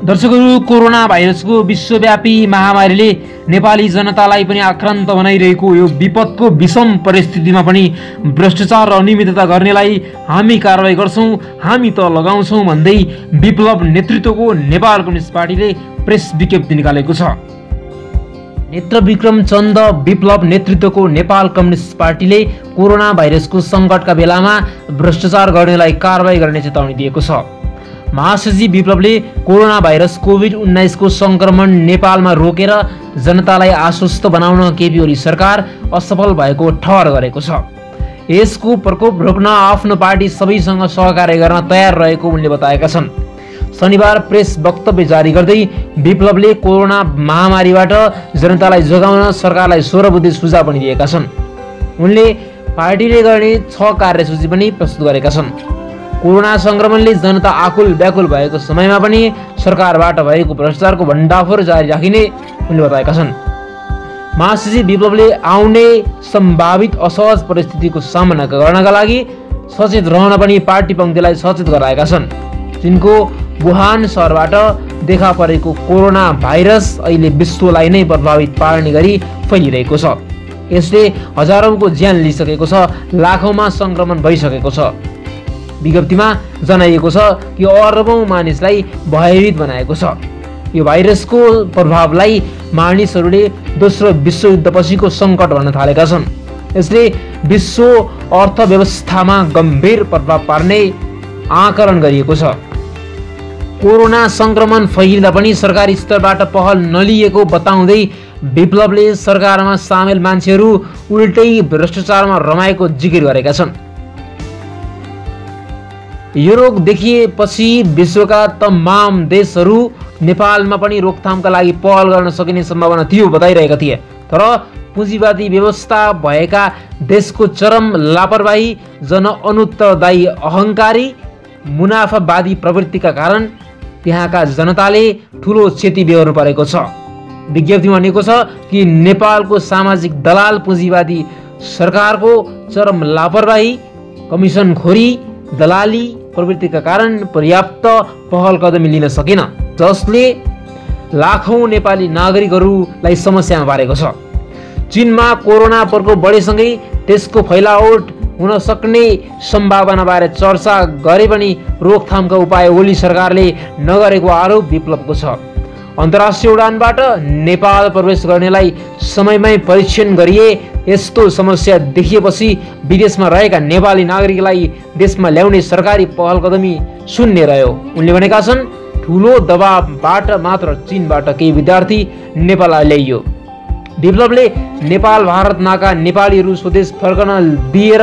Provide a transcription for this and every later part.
दर्शकहरू कोरोना भाइरसको विश्वव्यापी महामारीले नेपाली जनतालाई पनि आक्रान्त बनाइरहेको यो विपदको विषम परिस्थितिमा पनि भ्रष्टाचार र अनियमितता गर्नेलाई हामी कारवाही गर्छौँ हामी त लगाउँछौँ भन्दै विप्लव नेतृत्वको नेपाल कम्युनिस्ट पार्टीले प्रेस विज्ञप्ति निकालेको छ। नेत्र विक्रम चन्द विप्लव नेतृत्वको नेपाल कम्युनिस्ट पार्टीले कोरोना भाइरसको सङ्कटका बेलामा भ्रष्टाचार गर्नेलाई कारवाही गर्ने चेतावनी दिएको छ। महासचिव विप्लवले कोरोना भाइरस कोभिड उन्नाइसको सङ्क्रमण नेपालमा रोकेर जनतालाई आश्वस्त बनाउन केपी ओली सरकार असफल भएको ठहर गरेको छ। यसको प्रकोप रोक्न आफ्नो पार्टी सबैसँग सहकार्य गर्न तयार रहेको उनले बताएका छन्। शनिबार प्रेस वक्तव्य जारी गर्दै विप्लवले कोरोना महामारीबाट जनतालाई जोगाउन सरकारलाई स्वर बुद्धि सुझाव पनि दिएका छन्। उनले पार्टीले गर्ने छ कार्यसूची पनि प्रस्तुत गरेका छन्। कोरोना सङ्क्रमणले जनता आकुल व्याकुल भएको समयमा पनि सरकारबाट भएको भ्रष्टाचारको भण्डाफोर जारी राखिने उनले बताएका छन्। महासचिव विप्लवले आउने सम्भावित असहज परिस्थितिको सामना गर्नका लागि सचेत रहन पनि पार्टी पङ्क्तिलाई सचेत गराएका छन्। चिनको वुहान सहरबाट देखा परेको कोरोना भाइरस अहिले विश्वलाई नै प्रभावित पार्ने गरी फैलिरहेको छ। यसले हजारौँको ज्यान लिइसकेको छ लाखौँमा सङ्क्रमण भइसकेको छ। विज्ञप्तिमा जनाइएको छ कि अरबौँ मानिसलाई भयभीत बनाएको छ। यो भाइरसको प्रभावलाई मानिसहरूले दोस्रो विश्वयुद्धपछिको सङ्कट भन्न थालेका छन्। यसले विश्व अर्थव्यवस्थामा गम्भीर प्रभाव पार्ने आकलन गरिएको छ। कोरोना सङ्क्रमण फैलिँदा पनि सरकारी स्तरबाट पहल नलिएको बताउँदै विप्लवले सरकारमा सामेल मान्छेहरू उल्टै भ्रष्टाचारमा रमाएको जिकिर गरेका छन्। यो रोग देखिएपछि विश्वका तमाम देशहरू नेपालमा पनि रोकथामका लागि पहल गर्न सकिने सम्भावना थियो बताइरहेका थिए। तर पुँजीवादी व्यवस्था भएका देशको चरम लापरवाही जनअनुत्तरदायी अहङ्कारी मुनाफावादी प्रवृत्तिका कारण त्यहाँका जनताले ठुलो क्षति बेहोर्नु परेको छ। विज्ञप्तिमा भनेको छ कि नेपालको सामाजिक दलाल पुँजीवादी सरकारको चरम लापरवाही कमिसनखोरी दलाली प्रवृत्तिका कारण पर्याप्त पहल कदमी लिन सकेन जसले लाखौँ नेपाली नागरिकहरूलाई समस्यामा पारेको छ। चिनमा कोरोना प्रकोप बढेसँगै त्यसको फैलावट हुन सक्ने सम्भावनाबारे चर्चा गरे पनि रोकथामका उपाय ओली सरकारले नगरेको आरोप विप्लवको छ। अन्तर्राष्ट्रिय उडानबाट नेपाल प्रवेश गर्नेलाई समयमै परीक्षण गरिए। यस्तो समस्या देखिएपछि विदेशमा रहेका नेपाली नागरिकलाई देशमा ल्याउने सरकारी पहल कदमी शून्य रह्यो। उनले भनेका छन् ठुलो दबावबाट मात्र चिनबाट केही विद्यार्थी नेपाल ल्याइयो। विप्लवले नेपाल भारत नाका नेपालीहरू स्वदेश फर्कन दिएर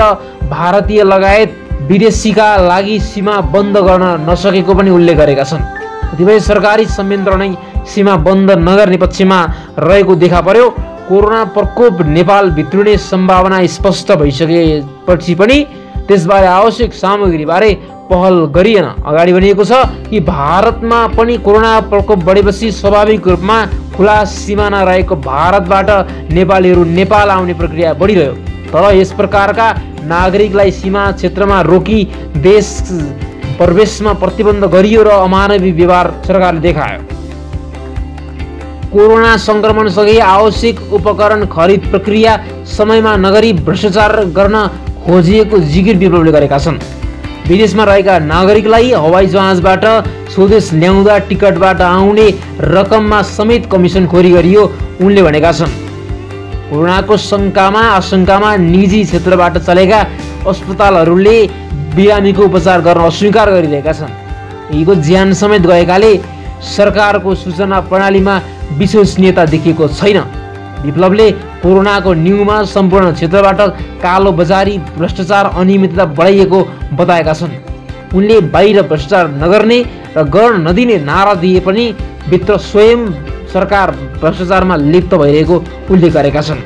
भारतीय लगायत विदेशीका लागि सीमा बन्द गर्न नसकेको पनि उल्लेख गरेका छन्। कतिपय सरकारी संयन्त्र नै सीमा बन्द नगर्ने पक्षमा रहेको देखा पर्यो। कोरोना प्रकोप नेपाल भित्रिने सम्भावना स्पष्ट भइसकेपछि पनि त्यसबारे आवश्यक सामग्रीबारे पहल गरिएन। अगाडि भनिएको छ कि भारतमा पनि कोरोना प्रकोप बढेपछि स्वाभाविक रूपमा खुला सिमाना रहेको भारतबाट नेपालीहरू नेपाल आउने प्रक्रिया बढिरह्यो। तर यस प्रकारका नागरिकलाई सीमा क्षेत्रमा रोकी देश प्रवेशमा प्रतिबन्ध गरियो र अमानवीय व्यवहार सरकारले देखायो। कोरोना सङ्क्रमणसँगै आवश्यक उपकरण खरिद प्रक्रिया समयमा नगरी भ्रष्टाचार गर्न खोजिएको जिगिर विप्लवले गरेका छन्। विदेशमा रहेका नागरिकलाई हवाई जहाजबाट स्वदेश ल्याउँदा टिकटबाट आउने रकममा समेत कमिसन खोरी गरियो उनले भनेका छन्। कोरोनाको शङ्कामा आशङ्कामा निजी क्षेत्रबाट चलेका अस्पतालहरूले बिरामीको उपचार गर्न अस्वीकार गरिरहेका छन्। यीको ज्यान समेत गएकाले सरकारको सूचना प्रणालीमा विश्वसनीयता देखिएको छैन। विप्लवले कोरोनाको न्युमा सम्पूर्ण क्षेत्रबाट कालो बजारी भ्रष्टाचार अनियमितता बढाइएको बताएका छन्। उनले बाहिर भ्रष्टाचार नगर्ने र गर्न नदिने नारा दिए पनि भित्र स्वयं सरकार भ्रष्टाचारमा लिप्त भइरहेको उल्लेख गरेका छन्।